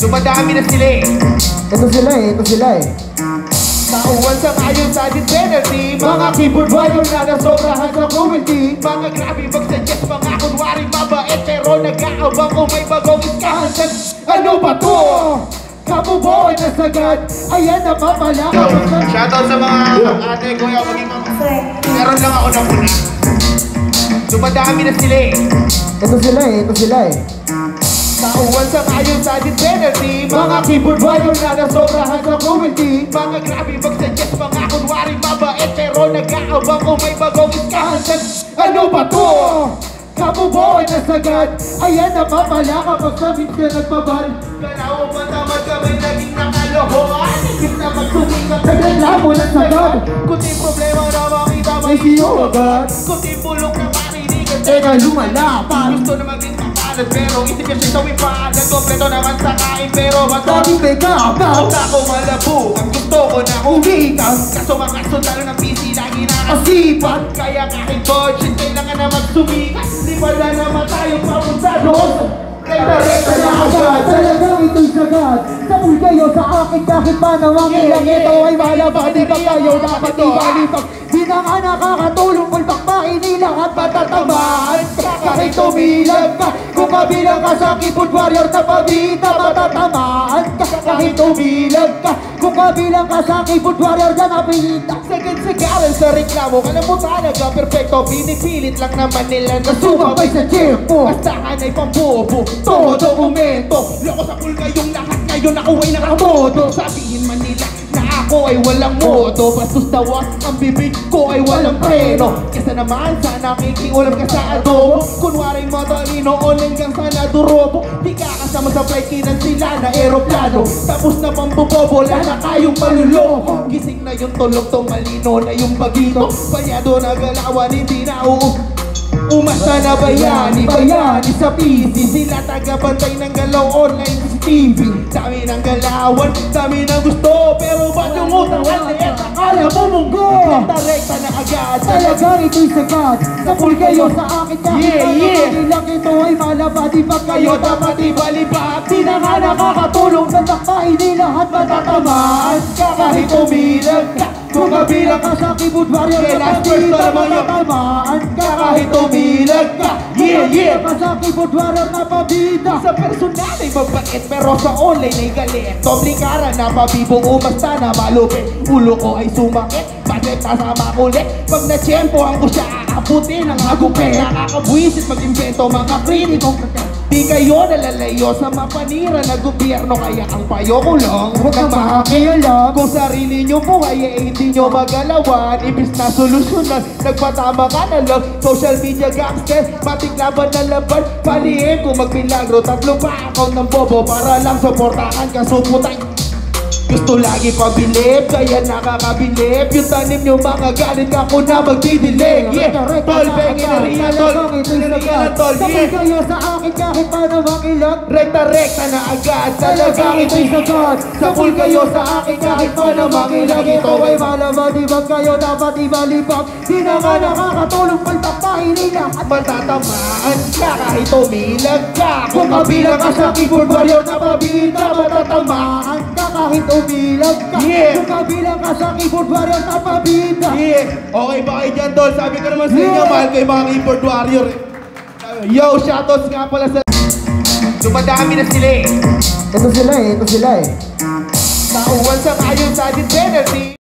Dumadami na sila eh Ito sila eh, ito sila eh. Tauhan sa ngayon sa ating penalty Mga keyboard warrior na nasobrahan sa cruelty. Mga grabe mag-suggest Mga kunwari mabait Pero nag-aabang kung may bagong iskahan Ano ba to? Kabubuhay na sagad. Ayan na mamala. Shoutout sa mga ate, kuya, maging mga Meron lang ako na muna Dumadami na sila eh Ito sila eh, ito sila eh. Tauhan sa ngayon sa ating penalty Mga keyboard warrior na nasobrahan sa cruelty. Mga grabe mag-suggest Mga kunwari mabait Pero nag-aabang kung may bagong iskahan Ano ba to? Kabubuhay na sagad. Ayan na mamala kapag sabit ka nagpabal. Kalaw matamad kami naging nakalokohan Higit na magsumikat Nagreklamo na sagad. Kunting problema na makita May siyo agad. Kunting bulong na marinigan Teka lumalapan. Gusto na maging kapalan Pero isip niya siya tawing paanan Kompleto naman sa kain Pero bato Sabi may kapaw. Huwag ako malabo Ang gusto ko na umikas Kaso mga sundalo ng PC Lagi nakasipat Kaya kahit budget Kailangan na magsumikas Di wala naman tayo papunta doon Talagang ito'y sagad Sa kayo sa akin kahit pa nawang Yeah, ilang yeah, ito ay yeah. malabas Di ba kayo dapat ibalipag Di na nga nakakatulong kung takbain nila at matatamaan ka Kahit tumilag ka Kung kabilang ka sa keyboard warrior na pabita Matatamaan ka. Kahit tumilag ka Kung kabilang ka sa keyboard warrior na nabita Sagad-sagaran sa reklamo. Alam mo talaga perfecto. Pinipilit lang naman nila na Sumabay sa tempo. Bastahan ay pambobo. Todo dokumento Loko sa pool kayong lahat. Ngayon ako ay nakamodo. Sabihin man nila ako ay walang modo Bastos tawa ang bibig ko ay walang preno. Kesa naman sana kikiulam ka sa adobo. Kunwaring matalino online kang sana durobo Di ka kasama sa flight kinan sila na eroplano. Tapos na pambubobo wala na kayong maluloko. Gising na yung tulog to malino na yung bagito. Payado na galawan hindi na uu Umasta na bayani, bayani sa PC Sila taga-bantay ng galaw online sa TV Dami ng galawan, dami ng gusto Pero ba't yung utang at liit akala mo munggo Rekta-rekta na agad. Talagang ito'y sagad Sa kayo sa akin kahit Yeah, yeah. nawang ilang ito ay malabas Di ba Kayo dapat ibalibak Di na nga nakakatulong sa takbahin nila at matatamaan. Ka kahit tumilag ka Kung kabilang ka sa keyboard warrior. Yeah, last na naman yun. matatamaan ka Kahit tumilag ka. Yeah, yeah. ka sa keyboard warrior na pabida Sa personal ay mabait Pero sa online ay galit. Doble kara na pabibo Umasta na malupit. Ulo ko ay sumakit. Bakit nasa makulit Pag na-tsempohan ko siya Akaputin ang agupit Nakakabwisit mag-invento Mga kritikong Di kayo nalalayo sa mapanira na gobyerno Kaya ang payo ko lang. Huwag kang makakialam kung sarili nyo buhay ay hindi nyo magalawan. Ibis na solusyonan, nagpatama ka na lang. Social media gangster, matik laban na laban. Palihin kung magmilagro, tatlo pa account ng bobo Para lang suportahan ka, suputay gusto lagi pabilib, kaya nakakabilib. Yung tanim nyo mga galit ka ko na magdidilig. Yeah, tol, bengi na riyan, tol. Nariyan na tol, yeah. kayo sa akin kahit pa nawang ilang Rekta-rekta na agad, talagang ito'y sagot Sabol kayo sa akin kahit pa namang ilang ito ay malaman ba kayo dapat ibalibag. Di na. nga nakakatulong pagtapahin nila At Matatamaan ka kahit umilag ka. Kung kabilang ka sa keyboard warrior na pabida Matatamaan ka kahit umilag ka Yeah. Kung kabilang ka sa keyboard warrior na pabida Yeah. Okay ba kayo dyan, Tol? Sabi ko naman sa inyo, Yeah. mahal ko yung mga keyboard warrior. eh. Yo, shoutouts nga pala sa... Dumadami na sila eh. Ito sila eh, ito sila eh Tauhan sa ngayon sa penalty.